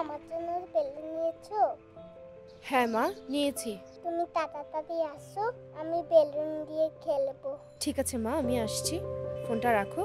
আমার জন্য বেলুন নিয়েছো? হ্যাঁ মা নিয়েছি। তুমি তাড়াতাড়ি আসো আমি বেলুন দিয়ে খেলব। ঠিক আছে মা আমি আসছি। ফোনটা রাখো।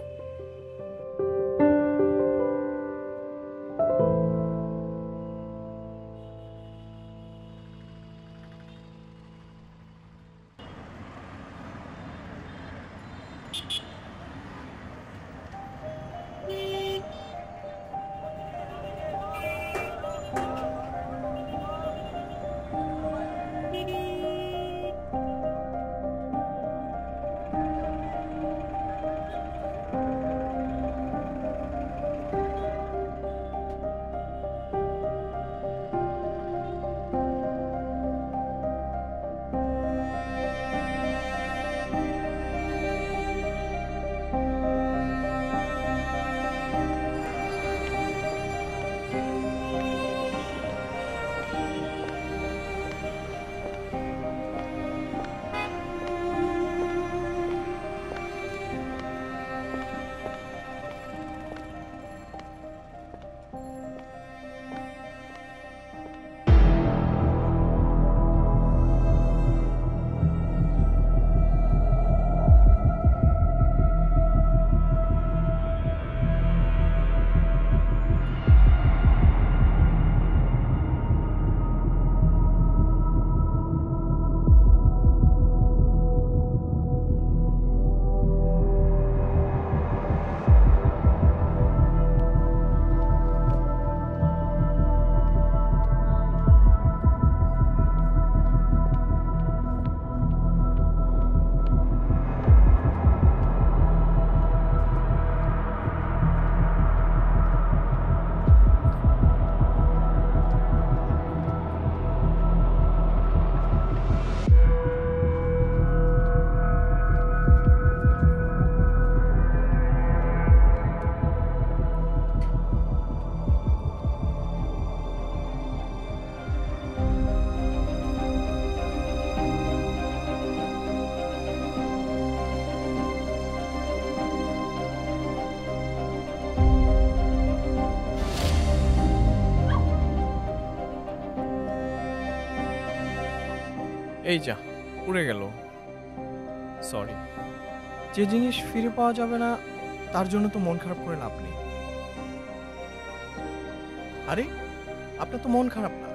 এই যা উড়ে গেল। সরি যে জিনিস ফিরে পাওয়া যাবে না তার জন্য তো মন খারাপ করে লাভ নেই। আরে আপনার তো মন খারাপ না।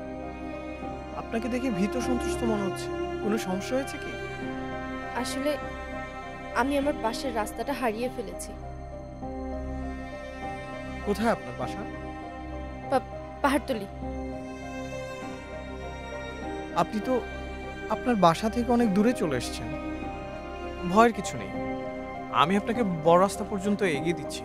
আপনাকে দেখে ভীত সন্তুষ্ট মনে হচ্ছে। কোনো সমস্যা হয়েছে কি? আসলে আমি আমার পাশের রাস্তাটা হারিয়ে ফেলেছি। কোথায় আপনার বাসা? পাহাড়তলি। আপনি তো আপনার বাসা থেকে অনেক দূরে চলে এসেছেন। ভয়ের কিছু নেই। আমি আপনাকে বড় রাস্তা পর্যন্ত এগিয়ে দিচ্ছি।